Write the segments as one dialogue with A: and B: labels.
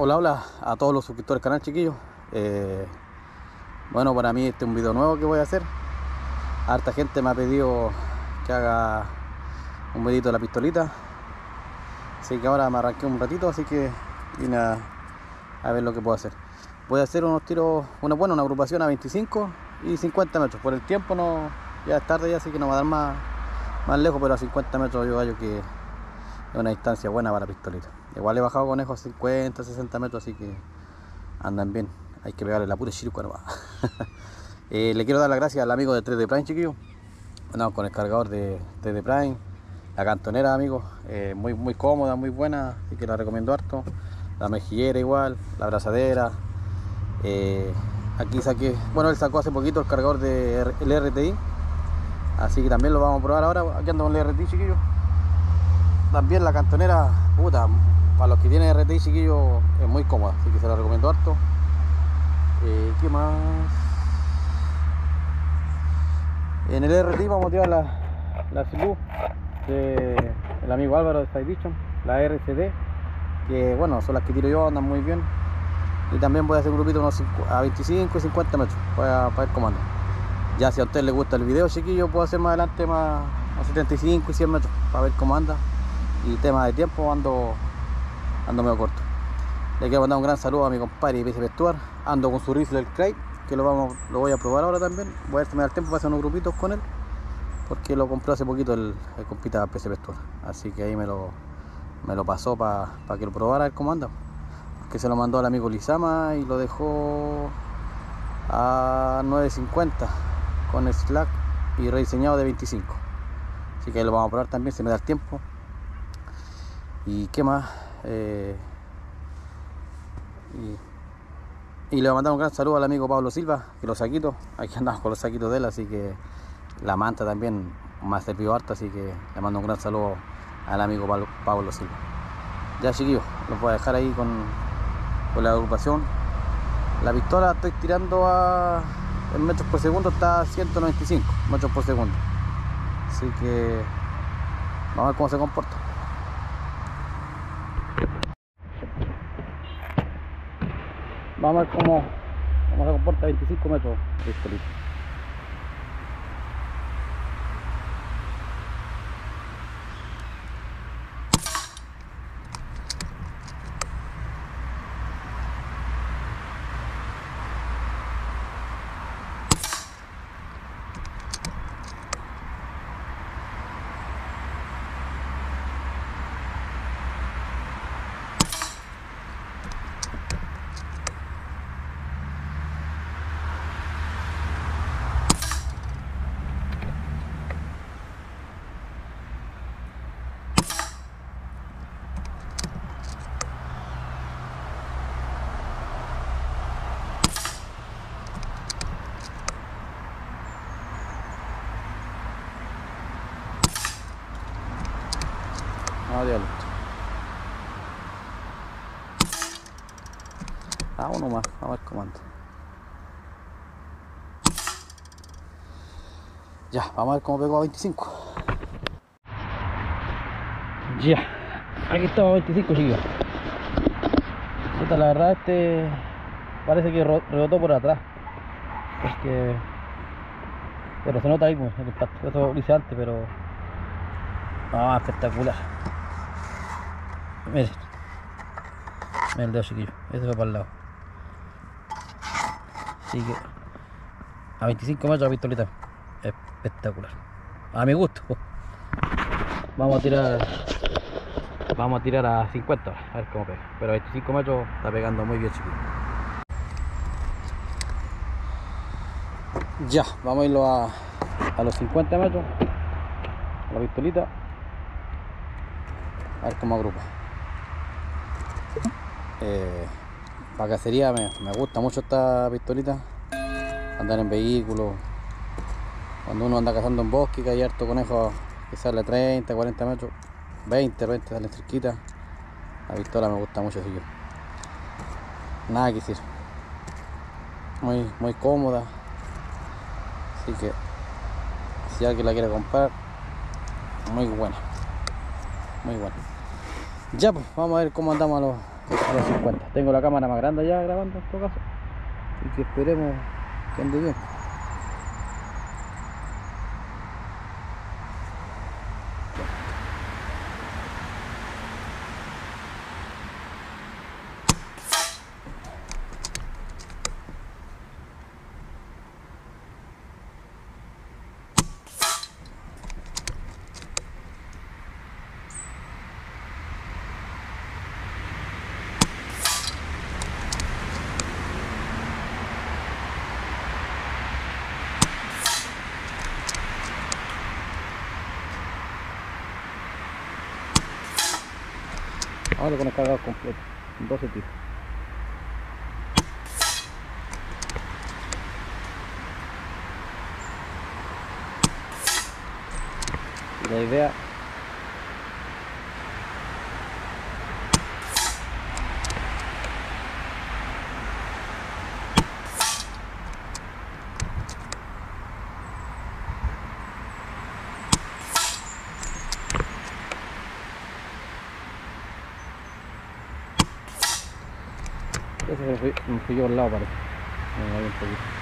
A: Hola, hola a todos los suscriptores del canal, chiquillos. Eh, bueno, para mí este es un video nuevo que voy a hacer. Harta gente me ha pedido que haga un videito de la pistolita. Así que ahora me arranqué un ratito, así que vine a, a ver lo que puedo hacer. Voy a hacer unos tiros, una buena, una agrupación a 25 y 50 metros. Por el tiempo no, ya es tarde ya, así que no va a dar más, más lejos, pero a 50 metros yo gallo que es una distancia buena para la pistolita. Igual he bajado conejos a 50, 60 metros, así que andan bien. Hay que pegarle la pura chiruca nomás. eh, le quiero dar las gracias al amigo de 3D Prime, chiquillo. Andamos con el cargador de 3D Prime. La cantonera, amigos, eh, muy, muy cómoda, muy buena, así que la recomiendo harto. La mejillera igual, la abrazadera. Eh, aquí saqué, bueno, él sacó hace poquito el cargador del de RTI. Así que también lo vamos a probar ahora. Aquí ando con el RTI, chiquillo. También la cantonera, puta, para los que tienen RTI chiquillo es muy cómoda, así que se la recomiendo harto. Eh, ¿Qué más? En el RTI vamos a tirar la, la Silu del amigo Álvaro de Side la RCD, que bueno, son las que tiro yo, andan muy bien. Y también voy a hacer un grupito unos a 25 y 50 metros para, para ver cómo anda. Ya si a ustedes les gusta el video chiquillo, puedo hacer más adelante más a 75 y 100 metros para ver cómo anda. Y tema de tiempo ando ando medio corto. Le quiero mandar un gran saludo a mi compadre Pese Vestuar. Ando con su rifle el Craig, que lo vamos, lo voy a probar ahora también. Voy a ver si me da el tiempo para hacer unos grupitos con él. Porque lo compró hace poquito el, el compita PC Vestuar. Así que ahí me lo, me lo pasó para que lo probara a ver cómo anda. Que se lo mandó al amigo Lizama y lo dejó a 9.50 con slack y rediseñado de 25. Así que ahí lo vamos a probar también si me da el tiempo. ¿Y qué más? Eh, y, le voy un gran saludo al amigo Pablo Silva, que los saquitos, aquí andamos con los saquitos de él, así que la manta también me ha servido harto, así que le mando un gran saludo al amigo Pablo, Pablo Silva. Ya chiquillos, los voy a dejar ahí con, con la agrupación. La pistola estoy tirando a en metros por segundo está a 195 metros por segundo. Así que vamos a ver cómo se comporta. Vamos a ver cómo, cómo se comporta 25 metros de pistolita. Diablo. Ah, uno más. Vamos a ver cómo anda. Ya, vamos a ver cómo pegó a 25. Ya, aquí estamos a 25 chicos. La verdad este parece que rebotó por atrás. Porque pero se nota ahí pues, el impacto. Eso lo hice antes, pero ah, espectacular. Miren. Miren el dedo chiquillo. Este fue para el lado. Así que a 25 metros la pistolita. Espectacular. A mi gusto. Vamos a tirar. Vamos a tirar a 50 a ver cómo pega. Pero a 25 metros está pegando muy bien chiquillo. Ya, vamos a irlo a, a los 50 metros. La pistolita. A ver cómo agrupa. Eh, para cacería me, gusta mucho esta pistolita. Andar en vehículos cuando uno anda cazando en bosque que hay harto conejo que sale 30, 40 metros 20, 20 salen cerquita. La pistola me gusta mucho así que nada que decir. Muy, muy cómoda. Así que si alguien la quiere comprar muy buena. Muy buena. Ya pues vamos a ver cómo andamos a los a los 50. Tengo la cámara más grande ya grabando en todo caso. Y que esperemos que ande bien. Ahora con el cargador completo, 12 tiros. La idea Ese me al lado parece. Me moví un poquito.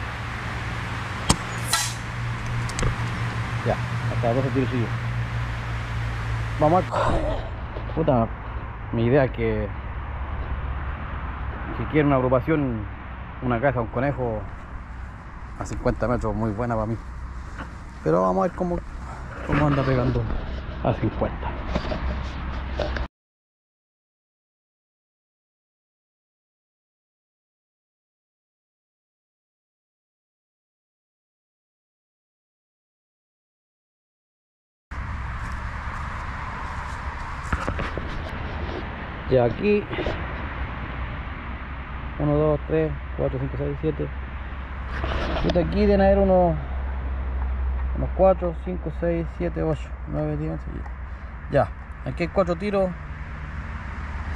A: Ya, hasta 12 tiros sigo. Vamos a... Puta, mi idea es que... Que quiero una agrupación, una casa, un conejo a 50 metros, muy buena para mí. Pero vamos a ver cómo, cómo anda pegando a 50. Y aquí. 1, 2, 3, 4, 5, 6, 7 Puta, aquí deben haber unos unos 4, 5, 6, 7, 8, 9, 10, 11 Ya, aquí hay 4 tiros.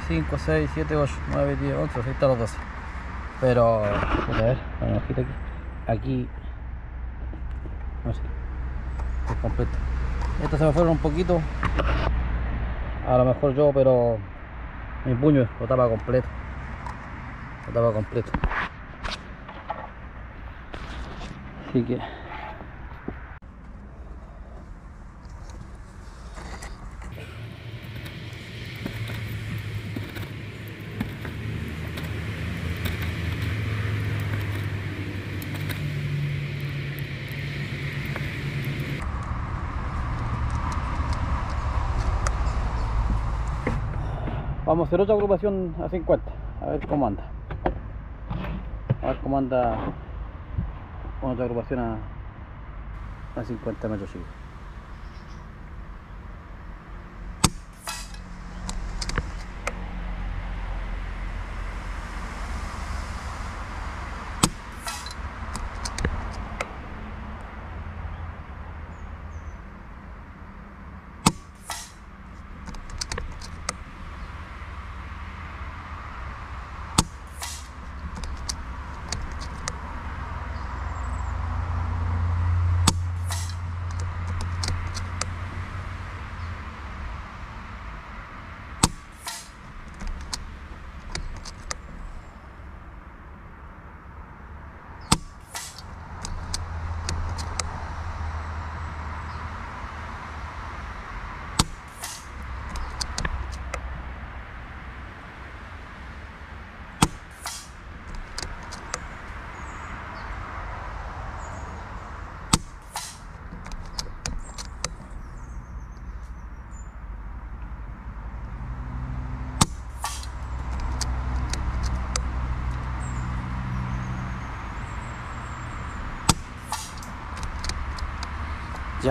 A: 5, 6, 7, 8, 9, 10, 11, ahí están los 12 Pero, a ver, aquí. Aquí No sé Es completo. Estos se me fueron un poquito. A lo mejor yo, pero mi puño lo tapa completo. Lo tapa completo. Así que Vamos a hacer otra agrupación a 50, a ver cómo anda. A ver cómo anda otra agrupación a, a 50 metros chicos.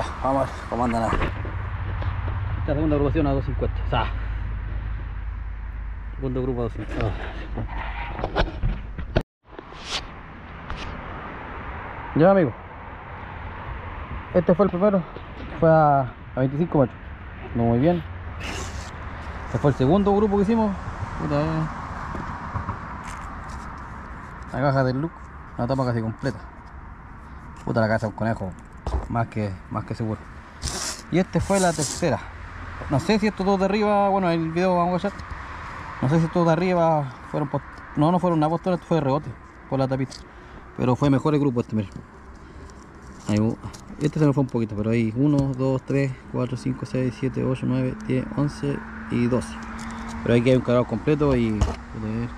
A: Ya, vamos a ver cómo. Esta segunda agrupación a 250. O sea, segundo grupo a 250. Ya amigo. Este fue el primero. Fue a, a 25 metros. No muy bien. Este fue el segundo grupo que hicimos. Puta, eh. La caja del look. Una tapa casi completa. Puta la casa de un conejo más que, más que seguro. Y este fue la tercera. No sé si estos dos de arriba, bueno, en el video vamos a hacer. No sé si estos de arriba fueron post- No, no fueron una postura, esto fue de rebote por la tapita. Pero fue mejor el grupo este, miren. Ahí, este se me fue un poquito, pero ahí 1, 2, 3, 4, 5, 6, 7, 8, 9, 10, 11 y 12. Pero aquí hay un cargador completo y. ver,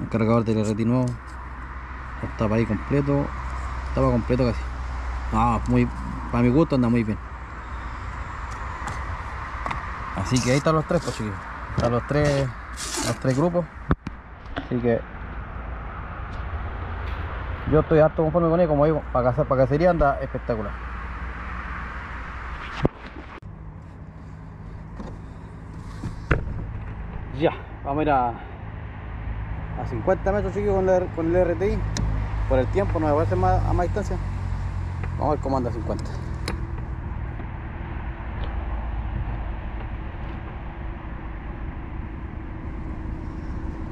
A: Un cargador RT nuevo. Estaba ahí completo. Estaba completo casi. No, muy. Para mi gusto anda muy bien. Así que ahí están los tres, pues. Están los tres, los tres grupos. Así que yo estoy harto conforme con él, como digo, para cazar, para cacería anda espectacular. Ya, vamos a ir a, a 50 metros chiquillos con el, con el RTI. Por el tiempo, no me voy a hacer más, a más distancia. Vamos a ver cómo anda a 50.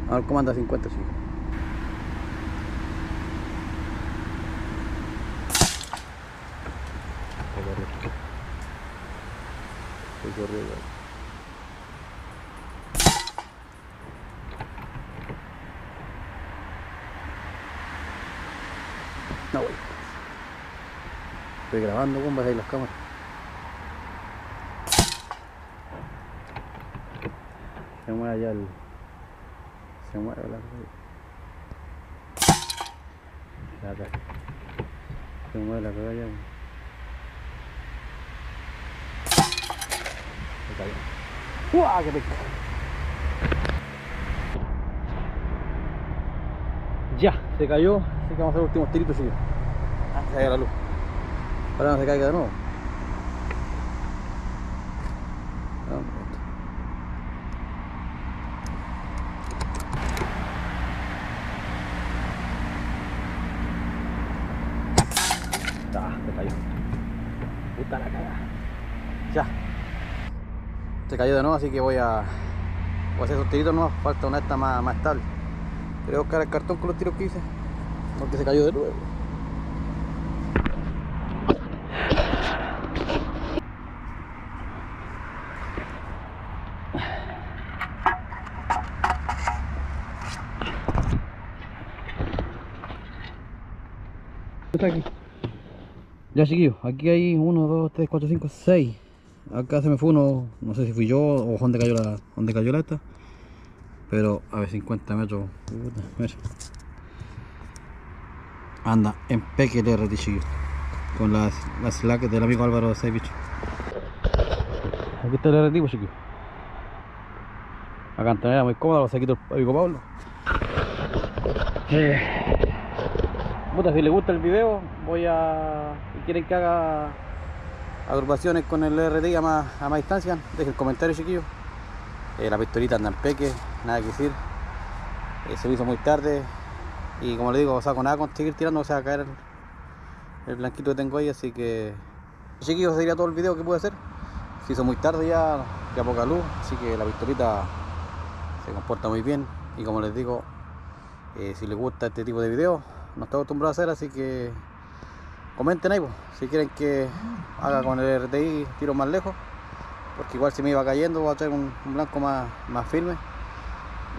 A: A ver cómo anda a 50 chicos. No, güey. Estoy grabando, bombas ahí las cámaras. Se mueve allá el. Se mueve la acá. Se mueve la cagada allá. Se cayó. ¡Uah! ¡Qué pesca! Ya, se cayó. Así que vamos a hacer los últimos tiritos, chicos. Ah, se cayó la luz. Ahora no se caiga de nuevo. No, esto. Ah, se cayó. Puta la cagada. Ya. Se cayó de nuevo, así que voy a. Voy a hacer esos tiritos nuevos. Falta una esta más, más estable. Quería buscar el cartón con los tiros que hice. Porque se cayó de nuevo. Está aquí. Ya chiquillos, aquí hay 1, 2, 3, 4, 5, 6. Acá se me fue uno, no sé si fui yo o dónde cayó la, dónde cayó la esta. Pero a ver, 50 metros. Anda en RT chiquillos. Con las, las slack del amigo Álvaro de 6 bichos. Aquí está el RT, pues, chiquillos. La cantonera muy cómoda, lo saquito el amigo Pablo. Eh. Si les gusta el video, voy a. Si quieren que haga agrupaciones con el RT a más, a más distancia, dejen comentario, chiquillos. Eh, la pistolita anda en peque, nada que decir. Eh, se me hizo muy tarde y como le digo, o sea, con nada con seguir tirando, o sea, caer el, blanquito que tengo ahí, así que. Chiquillos, sería todo el video que pude hacer. Se hizo muy tarde ya, ya poca luz, así que la pistolita se comporta muy bien. Y como les digo, eh, si les gusta este tipo de videos, no estoy acostumbrado a hacer, así que comenten ahí, si quieren que haga con el RTI tiro más lejos, porque igual si me iba cayendo voy a traer un, un blanco más, más firme.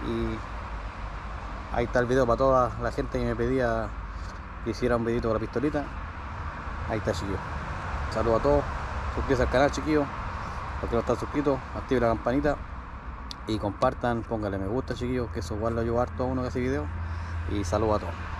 A: Y ahí está el video para toda la gente que me pedía que hiciera un videito con la pistolita. Ahí está chiquillo. Saludos a todos, suscríbanse al canal chiquillos, los que no están suscritos, activen la campanita y compartan, pónganle me gusta chiquillos, que eso igual lo ayuda harto a uno que hace video. Y saludos a todos.